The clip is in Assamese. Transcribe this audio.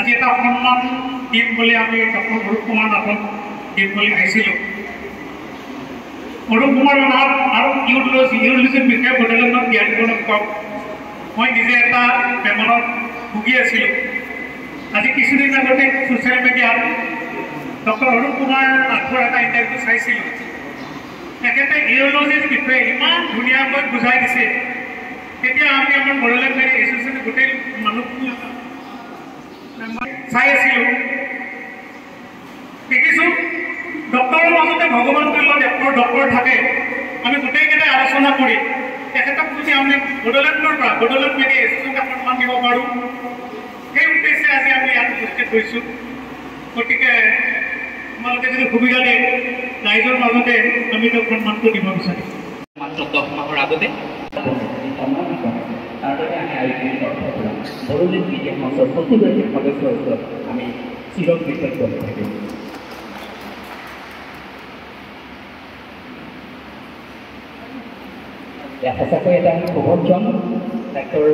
আজি এটা সন্মান দিম বুলি আমি ডক্টৰ অৰূপ কুমাৰ নাথক দিম বুলি আহিছিলোঁ। অৰূপ কুমাৰ নাথ আৰু ইউৰলজি ইউৰলজিৰ বিষয়ে বডলেণ্ডত জ্ঞান কৰিব কওক। মই নিজে এটা বেমাৰত ভুগি আছিলোঁ। আজি কিছুদিন আগতে ছ'চিয়েল মিডিয়াত ডক্টৰ অৰূপ কুমাৰ নাথৰ এটা ইণ্টাৰভিউ চাইছিলোঁ। তেখেতে ইউৰলজিৰ বিষয়ে ইমান ধুনীয়াকৈ বুজাই দিছে। তেতিয়া আমি আমাৰ বড়োলেণ্ড মানুহখিনি চাই আছিলোঁ। দেখিছোঁ ডক্টৰৰ মাজতে ভগৱান তুল্য ডক্টৰ ডক্টৰ থাকে। আমি গোটেইকেইটাই আলোচনা কৰি তেখেতক যদি আমি বড়োলেণ্ডৰ পৰা বড়োলেণ্ড মেৰি এছ'চিয়েশ্যনক সন্মান দিব পাৰোঁ। সেই উদ্দেশ্যে আজি আমি ইয়াত উপস্থিত হৈছোঁ। গতিকে তোমালোকে যদি সুবিধা দিয়ে ৰাইজৰ মাজতে আমি তেওঁক সন্মানটো দিব বিচাৰিম। মাত্ৰ দহ মাহৰ আগতে তাৰ বাবে আমি আয়োজন কৰা মিডিয়া মঞ্চৰ প্ৰতিগৰাকী সদস্যৰ ওচৰত আমি চিৰকৃতজ্ঞ হৈ থাকিম এয়া সঁচাকৈ এটা প্ৰবঞ্চন ডাক্তৰ